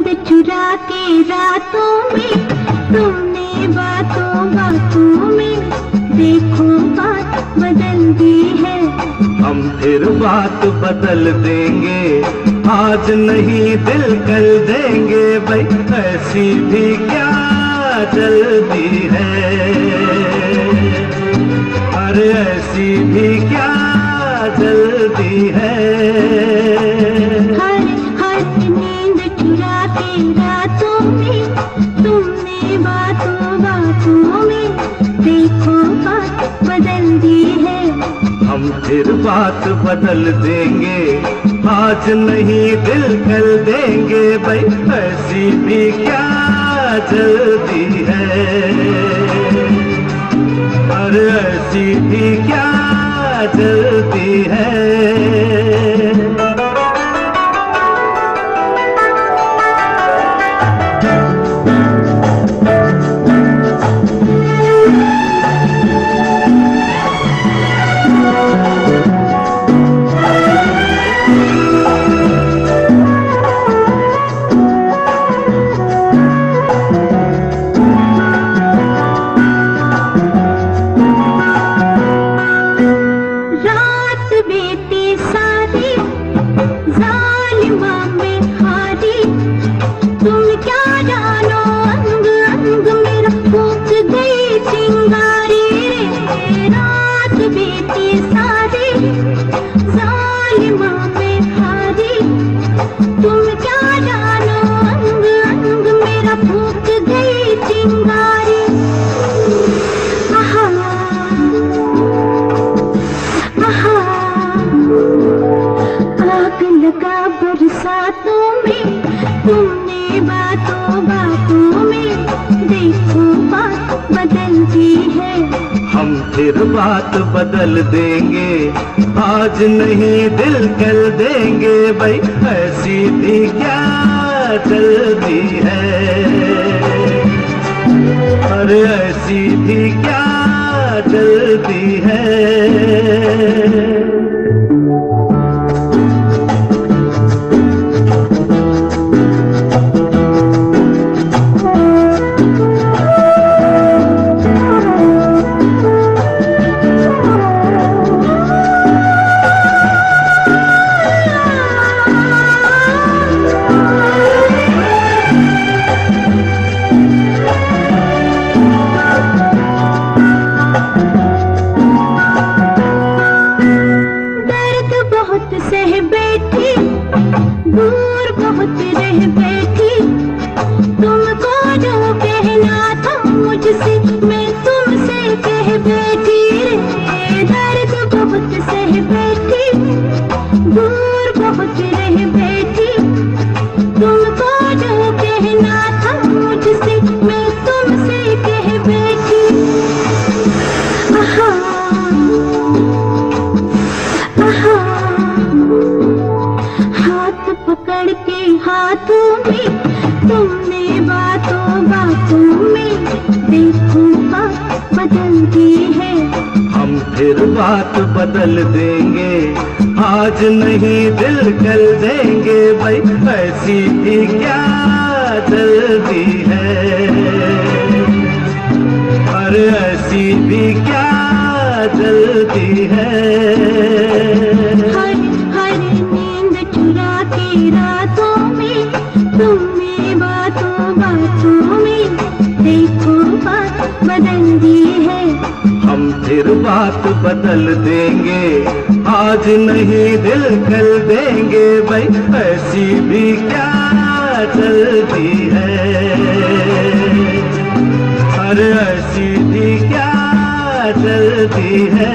नींद चुरा के रातों में, तुमने बातों बातों में, देखो बात बदल दी है। हम फिर बात बदल देंगे, आज नहीं दिल कल देंगे, भाई ऐसी भी क्या जल्दी है? अरे ऐसी भी क्या जल्दी है? बातों बातों में देखो बात बदल दी है। हम फिर बात बदल देंगे, आज नहीं दिल कल देंगे भाई, ऐसी भी क्या जल्दी है? अरे ऐसी भी क्या जल्दी है? फिर बात बदल देंगे, आज नहीं दिल कल देंगे, भाई ऐसी भी क्या जल्दी है। अरे ऐसी भी क्या चलती है? सह बैठी, दूर बहुत रह बैठी। तुमको जो कहना था मुझसे, मैं तुमसे कह बैठी रे। दर्द बहुत सह बैठी, दूर बहुत रह बैठी। के हाथों में, तुमने बातों बातों में देखो बात बदल दी है। हम फिर बात बदल देंगे, आज नहीं दिल कल देंगे, भाई ऐसी भी क्या जल्दी है? अरे ऐसी भी क्या जल्दी है? में देखो बात बदल दी है। हम फिर बात बदल देंगे, आज नहीं दिल कल देंगे, भाई ऐसी भी क्या चलती है? अरे ऐसी भी क्या चलती है?